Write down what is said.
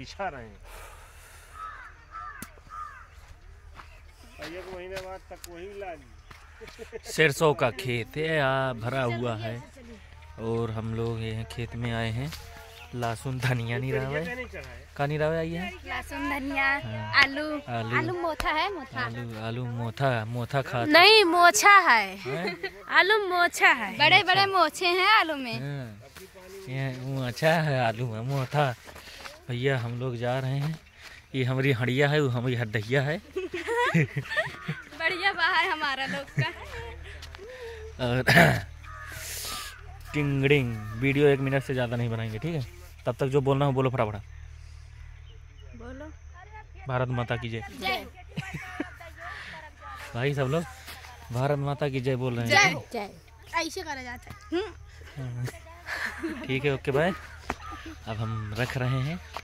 बिछा रहे हैं। एक महीने बाद तक वही लागी सरसों का खेत है आ, भरा हुआ है। और हम लोग ये खेत में आए हैं। लहसुन धनिया नहीं रहा है। का नहीं रहा है? लहसुन धनिया हाँ। आलू। आलू। आलू मोथा है मोथा। आलू आलू मोथा मोथा खा नहीं मोछा है। हैं? आलू मोछा है। बड़े बड़े मोछे हैं आलू में। हाँ, ये अच्छा है आलू है मोथा। भैया हम लोग जा रहे हैं। ये हमारी हड़िया है वो हमारी हड्डैया है। बढ़िया बाहर हमारा लोग का और टिंगड़िंग वीडियो एक मिनट से ज़्यादा नहीं बनाएँगे ठीक है? तब तक जो बोलना हो बोलो फटाफट। बोलो। भारत माता की जय। भाई सब लोग भारत माता की जय बोल रहे हैं। जय। जय। ऐसे करा जाता है। ठीक है ओके बाय। अब हम रख रहे हैं।